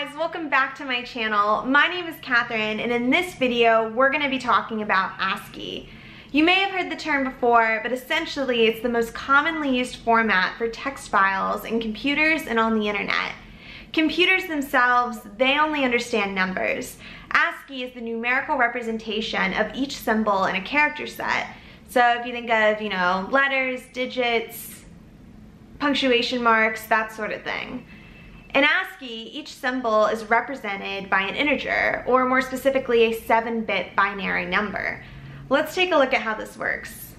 guys, welcome back to my channel. My name is Kathryn and in this video we're going to be talking about ASCII. You may have heard the term before, but essentially it's the most commonly used format for text files in computers and on the internet. Computers themselves, they only understand numbers. ASCII is the numerical representation of each symbol in a character set. So if you think of, you know, letters, digits, punctuation marks, that sort of thing. In ASCII, each symbol is represented by an integer, or more specifically, a 7-bit binary number. Let's take a look at how this works.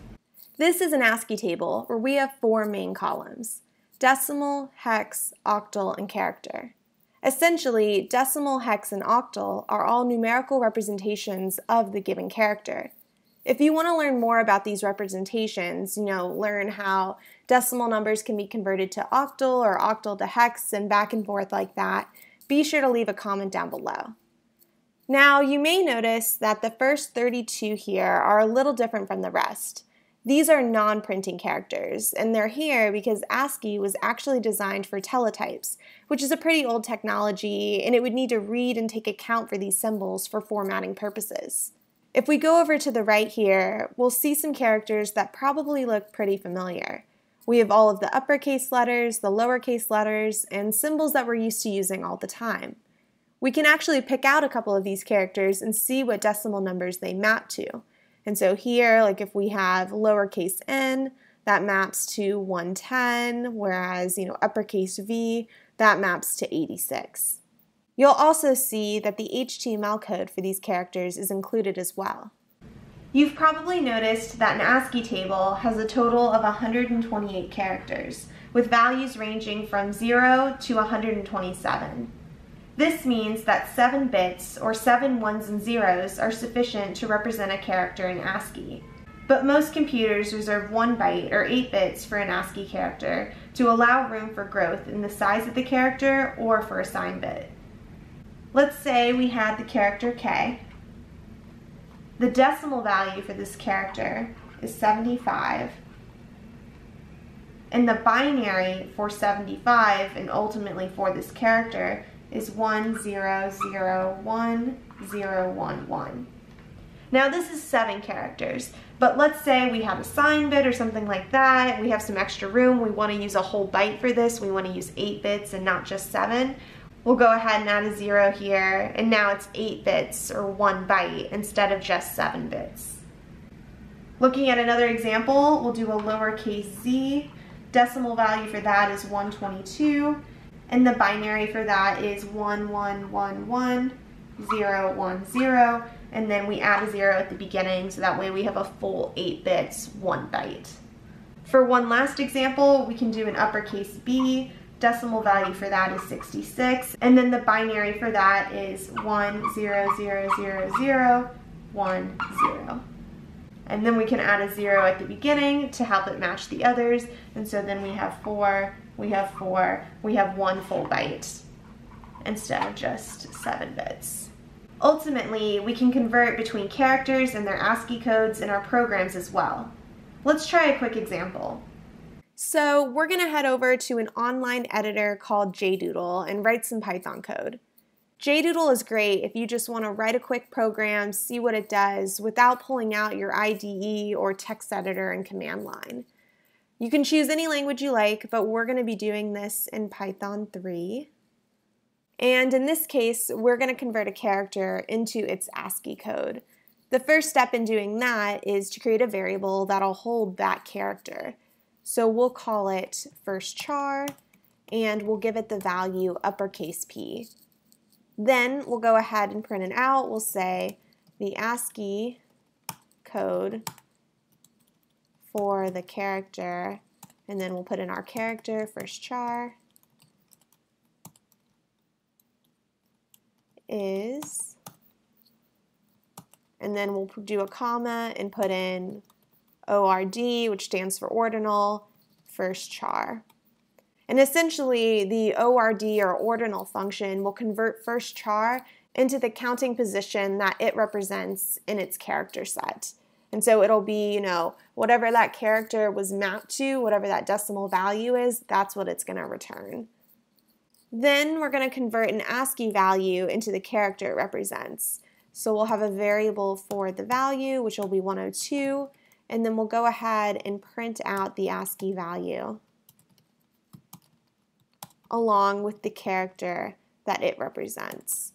This is an ASCII table where we have four main columns, decimal, hex, octal, and character. Essentially, decimal, hex, and octal are all numerical representations of the given character. If you want to learn more about these representations, you know, learn how decimal numbers can be converted to octal or octal to hex and back and forth like that, be sure to leave a comment down below. Now, you may notice that the first 32 here are a little different from the rest. These are non-printing characters, and they're here because ASCII was actually designed for teletypes, which is a pretty old technology, and it would need to read and take account for these symbols for formatting purposes. If we go over to the right here, we'll see some characters that probably look pretty familiar. We have all of the uppercase letters, the lowercase letters, and symbols that we're used to using all the time. We can actually pick out a couple of these characters and see what decimal numbers they map to. And so here, like if we have lowercase n, that maps to 110, whereas, you know, uppercase v, that maps to 86. You'll also see that the HTML code for these characters is included as well. You've probably noticed that an ASCII table has a total of 128 characters, with values ranging from 0 to 127. This means that 7 bits, or 7 ones and zeros, are sufficient to represent a character in ASCII. But most computers reserve 1 byte, or 8 bits, for an ASCII character to allow room for growth in the size of the character or for a sign bit. Let's say we had the character K. The decimal value for this character is 75. And the binary for 75 and ultimately for this character is 100111. Now this is seven characters, but let's say we have a sign bit or something like that, we have some extra room, we want to use a whole byte for this, we want to use 8 bits and not just 7. We'll go ahead and add a zero here, and now it's eight bits or one byte instead of just seven bits. Looking at another example, we'll do a lowercase z. Decimal value for that is 122, and the binary for that is 1111010, and then we add a zero at the beginning, so that way we have a full eight bits, one byte. For one last example, we can do an uppercase B, decimal value for that is 66. And then the binary for that is 1, 0, 0, 0, 0, 1, 0. And then we can add a 0 at the beginning to help it match the others. And so then we have 4, we have 4, we have one full byte instead of just 7 bits. Ultimately, we can convert between characters and their ASCII codes in our programs as well. Let's try a quick example. So we're going to head over to an online editor called JDoodle and write some Python code. JDoodle is great if you just want to write a quick program, see what it does, without pulling out your IDE or text editor and command line. You can choose any language you like, but we're going to be doing this in Python 3. And in this case, we're going to convert a character into its ASCII code. The first step in doing that is to create a variable that'll hold that character. So we'll call it first char and we'll give it the value uppercase P. Then we'll go ahead and print it out. We'll say the ASCII code for the character and then we'll put in our character first char is and then we'll do a comma and put in ORD, which stands for ordinal, first char. And essentially, the ORD or ordinal function will convert first char into the counting position that it represents in its character set. And so it'll be, you know, whatever that character was mapped to, whatever that decimal value is, that's what it's going to return. Then we're going to convert an ASCII value into the character it represents. So we'll have a variable for the value, which will be 102, and then we'll go ahead and print out the ASCII value along with the character that it represents.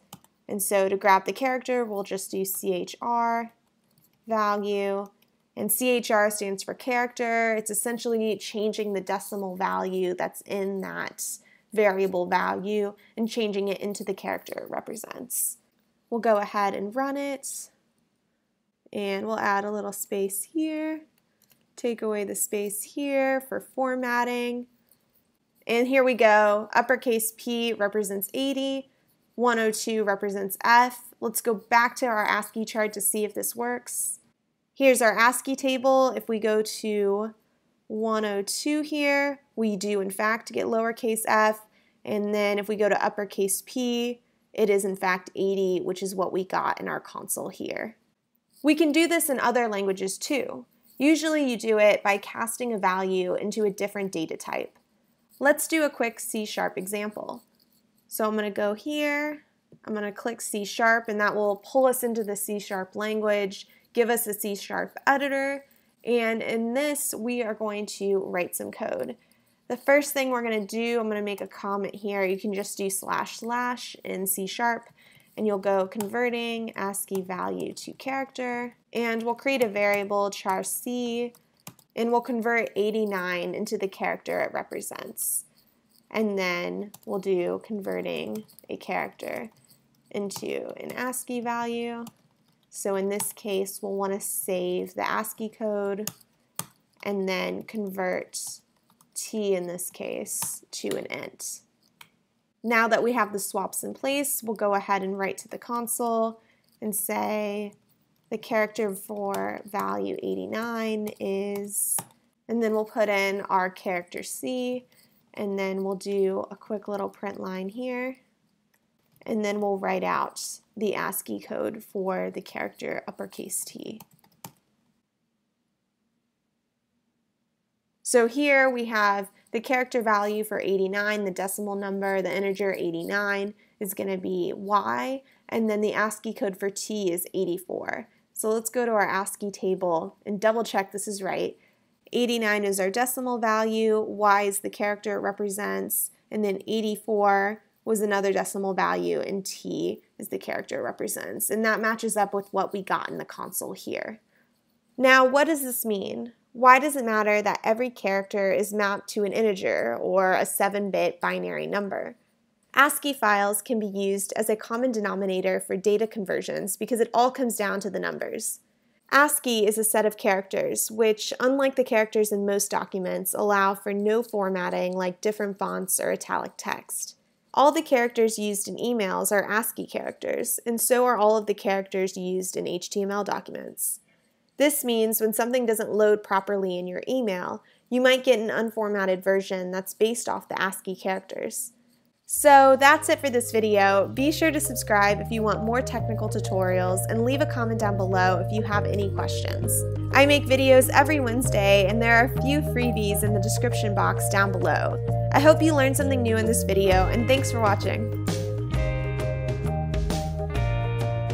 And so to grab the character, we'll just do CHR value, and CHR stands for character. It's essentially changing the decimal value that's in that variable value and changing it into the character it represents. We'll go ahead and run it. And we'll add a little space here. Take away the space here for formatting. And here we go. Uppercase P represents 80. 102 represents F. Let's go back to our ASCII chart to see if this works. Here's our ASCII table. If we go to 102 here, we do in fact get lowercase f. And then if we go to uppercase P, it is in fact 80, which is what we got in our console here. We can do this in other languages too. Usually you do it by casting a value into a different data type. Let's do a quick C sharp example. So I'm going to go here, I'm going to click C sharp and that will pull us into the C sharp language, give us a C sharp editor, and in this we are going to write some code. The first thing we're going to do, I'm going to make a comment here. You can just do slash slash in C sharp and you'll go converting ASCII value to character and we'll create a variable char C and we'll convert 89 into the character it represents. And then we'll do converting a character into an ASCII value. So in this case, we'll want to save the ASCII code and then convert t in this case to an int. Now that we have the swaps in place, we'll go ahead and write to the console and say the character for value 89 is, and then we'll put in our character C, and then we'll do a quick little print line here, and then we'll write out the ASCII code for the character uppercase T. So here we have the character value for 89, the decimal number, the integer 89 is going to be y, and then the ASCII code for t is 84. So let's go to our ASCII table and double check this is right. 89 is our decimal value, y is the character it represents, and then 84 was another decimal value, and t is the character it represents. And that matches up with what we got in the console here. Now, what does this mean? Why does it matter that every character is mapped to an integer or a 7-bit binary number? ASCII files can be used as a common denominator for data conversions because it all comes down to the numbers. ASCII is a set of characters which, unlike the characters in most documents, allow for no formatting like different fonts or italic text. All the characters used in emails are ASCII characters, and so are all of the characters used in HTML documents. This means when something doesn't load properly in your email, you might get an unformatted version that's based off the ASCII characters. So that's it for this video. Be sure to subscribe if you want more technical tutorials and leave a comment down below if you have any questions. I make videos every Wednesday and there are a few freebies in the description box down below. I hope you learned something new in this video and thanks for watching.